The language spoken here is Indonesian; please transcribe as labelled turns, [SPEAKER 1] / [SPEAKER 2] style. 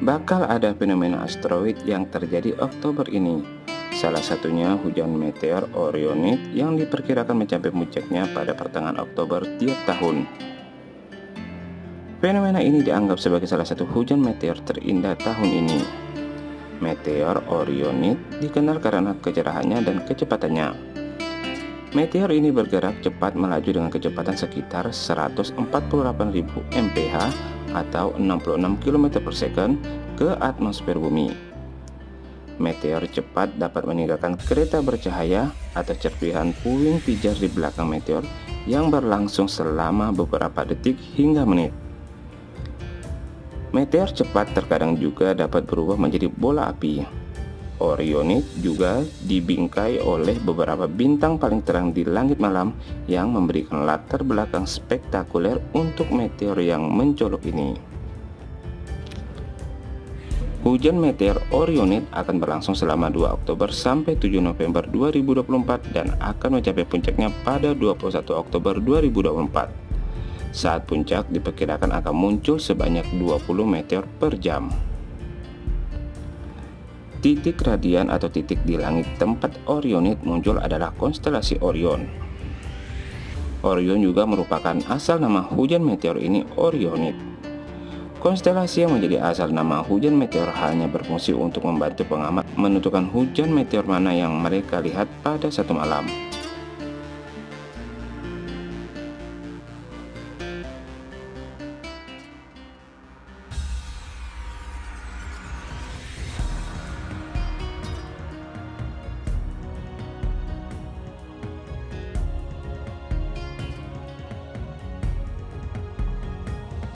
[SPEAKER 1] bakal ada fenomena asteroid yang terjadi Oktober ini. Salah satunya hujan meteor Orionid yang diperkirakan mencapai puncaknya pada pertengahan Oktober tiap tahun. Fenomena ini dianggap sebagai salah satu hujan meteor terindah tahun ini. Meteor Orionid dikenal karena kecerahannya dan kecepatannya. Meteor ini bergerak cepat melaju dengan kecepatan sekitar 148.000 mph atau 66 km per second ke atmosfer bumi. Meteor cepat dapat meninggalkan kereta bercahaya atau serpihan puing pijar di belakang meteor yang berlangsung selama beberapa detik hingga menit. Meteor cepat terkadang juga dapat berubah menjadi bola api. Orionid juga dibingkai oleh beberapa bintang paling terang di langit malam yang memberikan latar belakang spektakuler untuk meteor yang mencolok ini. Hujan meteor Orionid akan berlangsung selama 2 Oktober sampai 7 November 2024 dan akan mencapai puncaknya pada 21 Oktober 2024. Saat puncak diperkirakan akan muncul sebanyak 20 meteor per jam. Titik radian atau titik di langit tempat Orionid muncul adalah konstelasi Orion. Orion juga merupakan asal nama hujan meteor ini Orionid. Konstelasi yang menjadi asal nama hujan meteor hanya berfungsi untuk membantu pengamat menentukan hujan meteor mana yang mereka lihat pada satu malam.